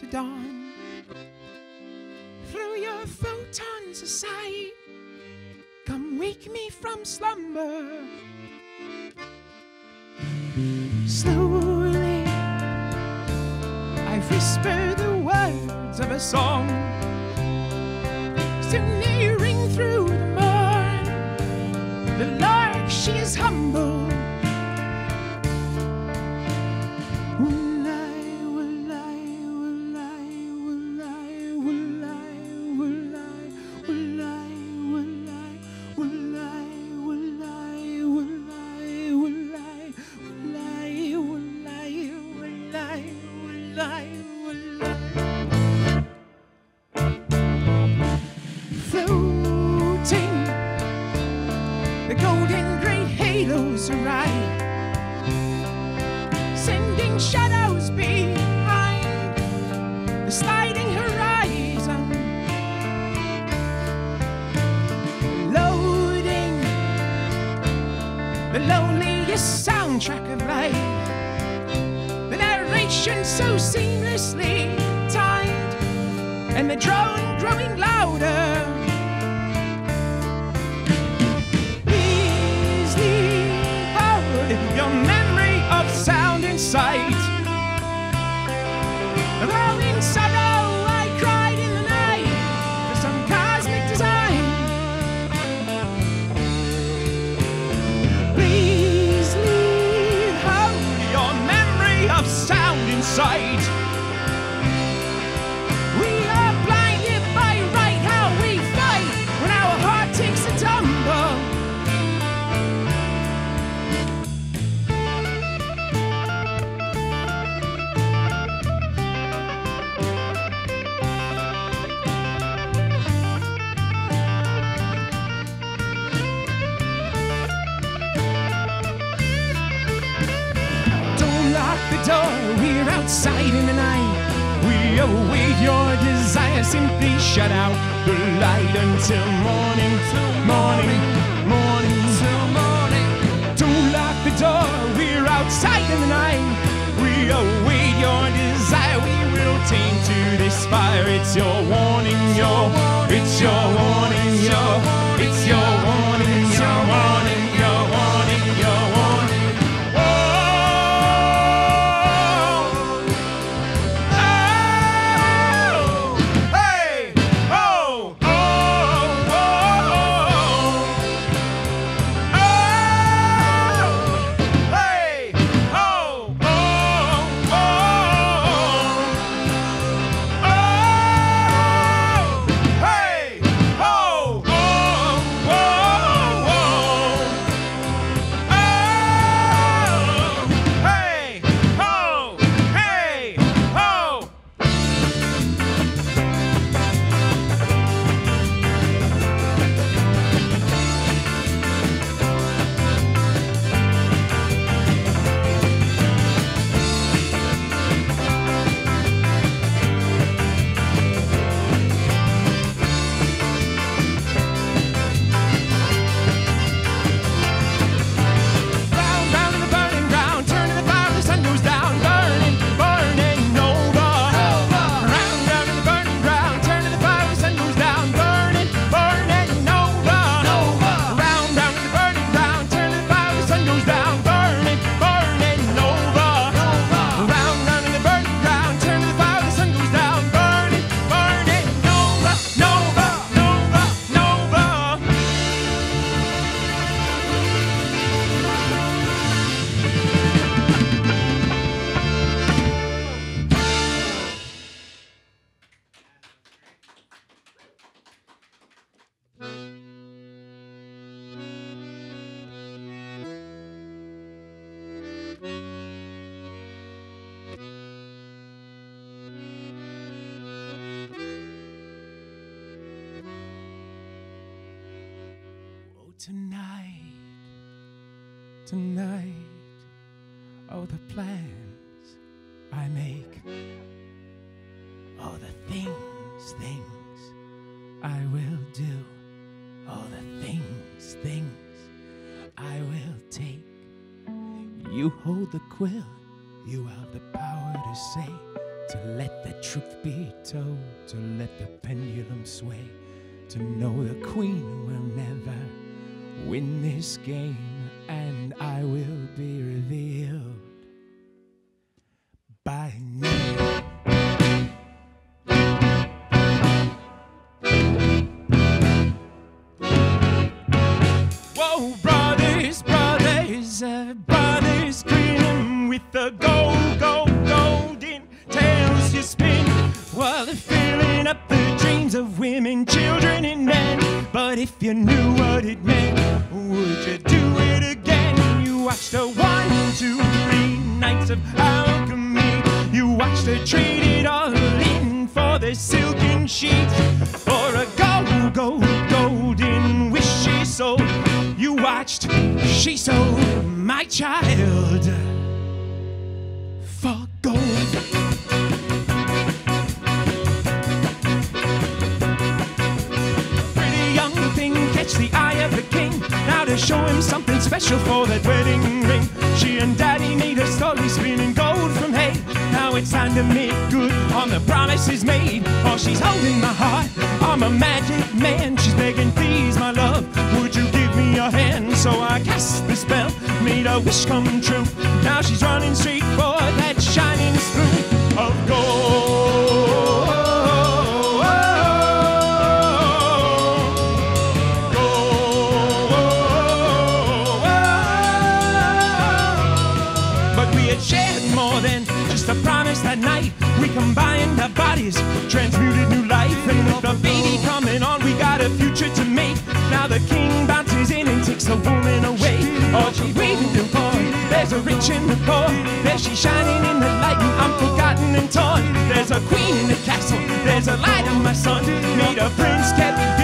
into dawn. Throw your photons aside. Come wake me from slumber. Slowly, I whisper the words of a song. Soon they ring through the morn. The lark, she is humble. I, will. Floating, the golden gray halos arrive sending shadows behind the sliding horizon. Loading the loneliest soundtrack narration so seamlessly timed, and the drone growing louder. Please leave your memory of sound and sight. Await your desire, simply shut out the light until morning, till morning, morning, till morning. Don't lock the door, we're outside in the night. We await your desire, we will tame to this fire. It's your warning, your, it's your warning, your, it's your tonight, tonight, oh, the plans I make, oh, the things, things I will do, oh, the things, things I will take. You hold the quill, you have the power to say, to let the truth be told, to let the pendulum sway, to know the queen will never win this game, and I will be revealed by name. Whoa, brothers, brothers, uh, brothers, 'em with the gold, gold, golden tails you spin. Well, they're filling up the dreams of women, children, and men. But if you knew what it meant, would you do it again? You watched the one, two, three nights of alchemy. You watched her trade it all in for the silken sheets, for a gold, gold, golden wish she sold. You watched, she sold my child to show him something special for that wedding ring. She and daddy made a story spinning gold from hay. Now it's time to make good on the promises made. Oh, she's holding my heart. I'm a magic man. She's begging, please, my love, would you give me your hand? So I cast the spell, made a wish come true. Now she's running straight for that future to make. Now the king bounces in and takes the woman away. All she waiting for, there's a rich in the poor. There she shining in the light, and I'm forgotten and torn. There's a queen in the castle, there's a light on my son. Made a prince kept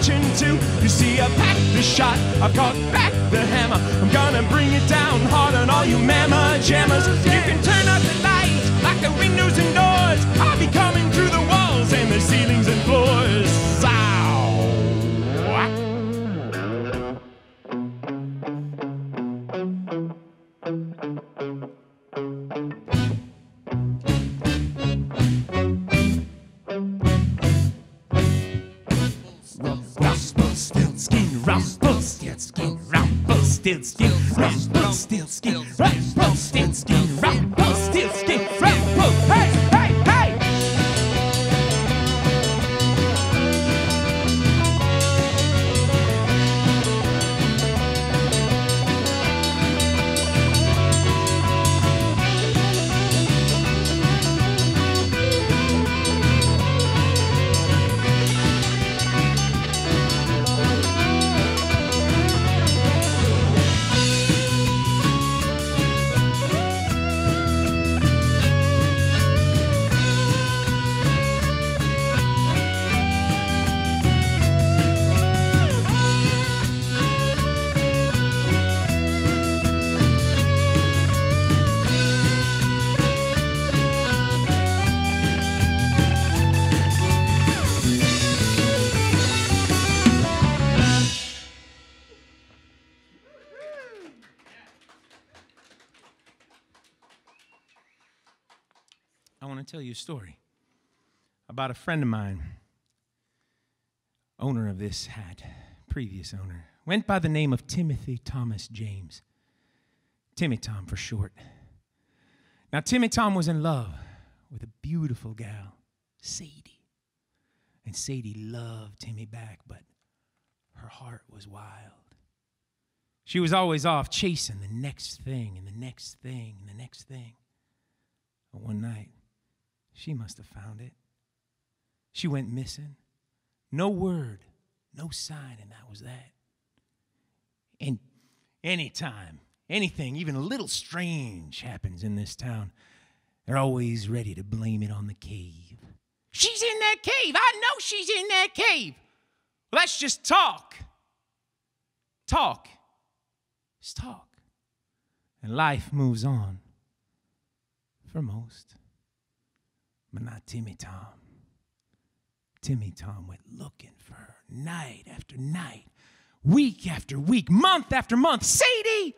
You see, I packed the shot, I've got back the hammer. I'm gonna bring it down hard on all you mama jammers. You can turn up the lights like the windows and doors. I'll be coming through the walls and the ceilings and floors. Ow. Rumpelstiltskin, Rumpelstiltskin, Rumpelstiltskin, Rumpelstiltskin, Rumpelstiltskin, Rumpelstiltskin, Rumpel. Hey, hey, I want to tell you a story about a friend of mine, owner of this hat, previous owner, went by the name of Timothy Thomas James. Timmy Tom for short. Now, Timmy Tom was in love with a beautiful gal, Sadie. And Sadie loved Timmy back, but her heart was wild. She was always off chasing the next thing and the next thing and the next thing. But one night, she must have found it. She went missing. No word, no sign, and that was that. And anytime anything, even a little strange, happens in this town, they're always ready to blame it on the cave. She's in that cave. I know she's in that cave. Let's just talk. Talk. Just talk. And life moves on for most, but not Timmy Tom. Timmy Tom went looking for her night after night, week after week, month after month. Sadie!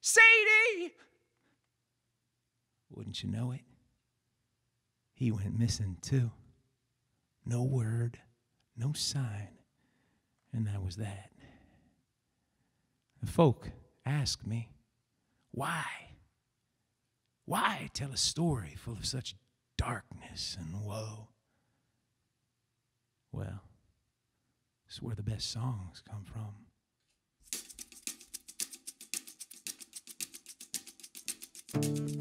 Sadie! Wouldn't you know it? He went missing too. No word, no sign. And that was that. The folk ask me, why? Why tell a story full of such darkness and woe? Well, it's where the best songs come from. Timmy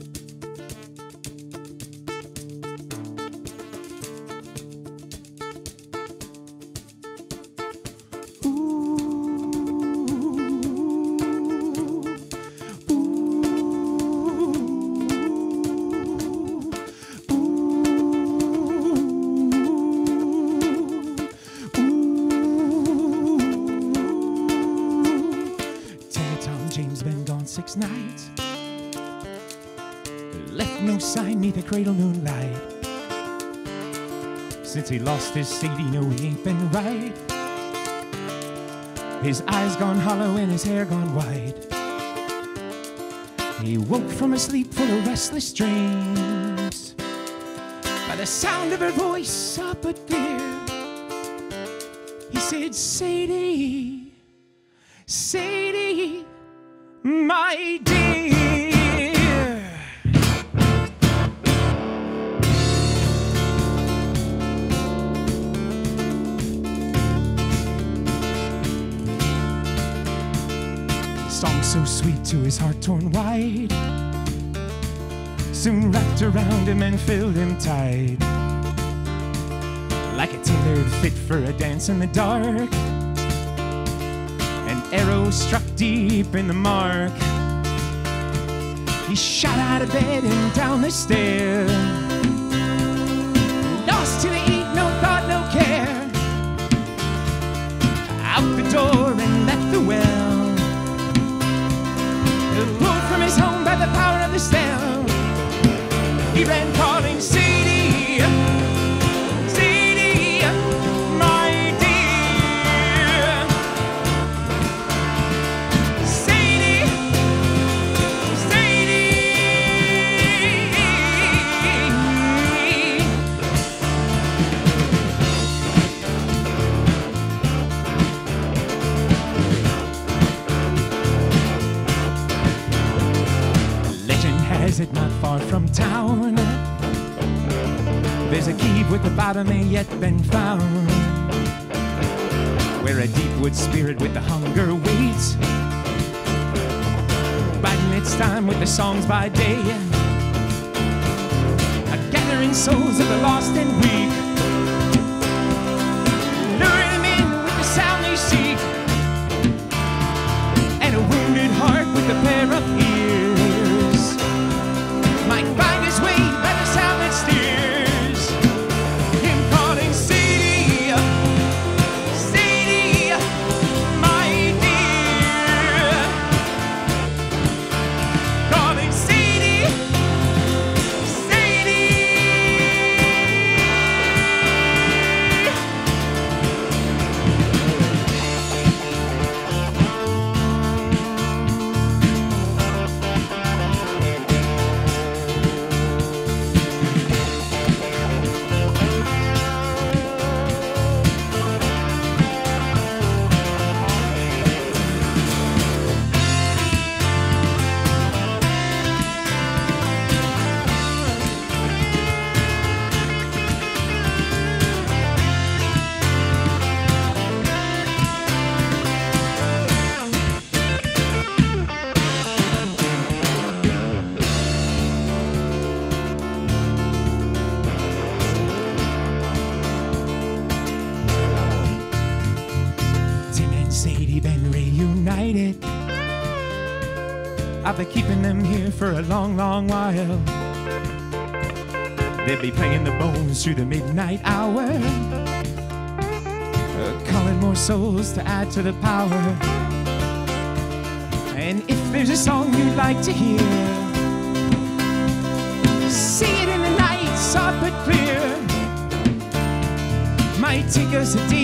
Sign neath the cradle moonlight. Since he lost his Sadie, no, he ain't been right. His eyes gone hollow and his hair gone white. He woke from a sleep full of restless dreams by the sound of her voice up a clear. He said, Sadie, Sadie, my dear. So sweet to his heart torn wide. Soon wrapped around him and filled him tight. Like a tailored fit for a dance in the dark. An arrow struck deep in the mark. He shot out of bed and down the stair. Has it not far from town. There's a cave with the bottom ain't yet been found. Where a deep wood spirit with the hunger waits. Biding its time with the songs by day. A gathering souls of the lost and weak. Luring them in with the sound they seek and a wounded heart with a pair of ears I've been keeping them here for a long, long while. They'll be playing the bones through the midnight hour. Uh, calling more souls to add to the power. And if there's a song you'd like to hear, sing it in the night, soft but clear. Might take us a day